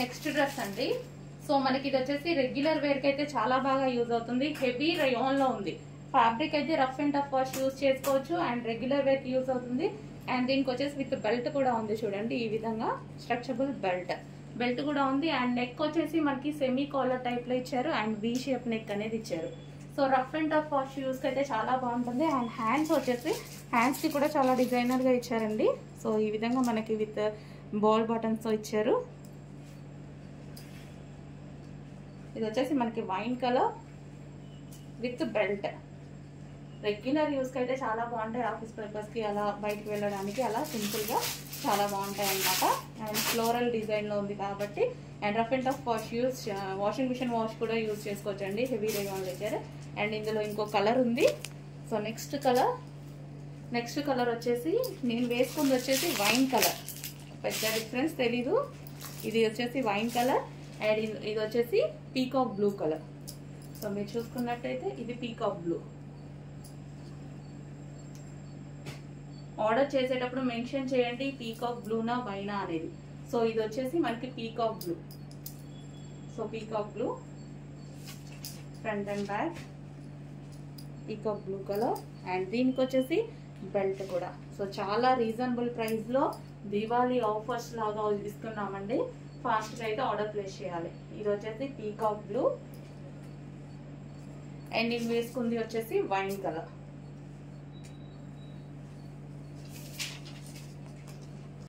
Next dress అండి. So మనకి ఇది వచ్చేసి రెగ్యులర్ వేర్కి అయితే చాలా బాగా యూజ్ అవుతుంది. హెవీ రయోన్లో ఉంది. ఫ్యాబ్రిక్ అయితే rough and tough wash use చేసుకోవచ్చు అండ్ రెగ్యులర్ వేర్కి యూజ్ అవుతుంది. అండ్ దీనికి వచ్చేసి విత్ బెల్ట్ కూడా ఉంది చూడండి. ఈ విధంగా స్ట్రక్చబుల్ బెల్ట్ బెల్ట్ కూడా ఉంది. అండ్ నెక్ వచ్చేసి మనకి సెమీ కాలర్ టైప్లో ఇచ్చారు. అండ్ వీ షేప్ నెక్ అనేది ఇచ్చారు. So rough and tough wash use అయితే చాలా బాగుంటుంది. అండ్ హ్యాండ్స్ వచ్చేసి హ్యాండ్స్కి కూడా చాలా డిజైనర్గా ఇచ్చారండి. సో ఈ విధంగా మనకి విత్ బాల్ బటన్స్తో ఇచ్చారు. ఇది వచ్చేసి మనకి wine colour with belt. Regular యూస్కి అయితే చాలా బాగుంటాయి ఆఫీస్ పర్పస్కి అలా బయటకు వెళ్ళడానికి. అలా సింపుల్గా చాలా బాగుంటాయి అన్నమాట. అండ్ ఫ్లోరల్ డిజైన్లో ఉంది కాబట్టి. And rough and tough wash use washing machine wash కూడా యూజ్ చేసుకోవచ్చు అండి హెవీ రేగాన్ దగ్గర అండ్ ఇందులో ఇంకో కలర్ ఉంది. So next colour next colour వచ్చేసి నేను వేసుకుంది వచ్చేసి వైన్ కలర్ పెద్ద డిఫరెన్స్ తెలీదు. ఇది వచ్చేసి వైన్ కలర్ అండ్ ఇది ఇది వచ్చేసి పీకాక్ బ్లూ కలర్ సో మీరు చూసుకున్నట్టయితే ఇది పీకాక్ బ్లూ ఆర్డర్ చేసేటప్పుడు మెన్షన్ చేయండి పీకాక్ బ్లూనా వైనా అనేది. సో ఇది వచ్చేసి మనకి peacock blue so peacock blue front and back peacock blue colour and దీనికి వచ్చేసి బెల్ట్ కూడా. సో చాలా రీజనబుల్ ప్రైస్లో దీవాళీ ఆఫర్స్ లాగా ఇస్తున్నామండి. ఫాస్ట్గా అయితే ఆర్డర్ ప్లేస్ చేయాలి. ఇది వచ్చేసి పీకాక్ బ్లూ. అండ్ నేను వేసుకుంది వచ్చేసి వైన్ కలర్.